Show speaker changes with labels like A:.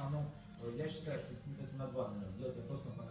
A: основном, э, я считаю, что это на два, наверное, делать, я просто на.